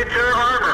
Fleet Air Armor.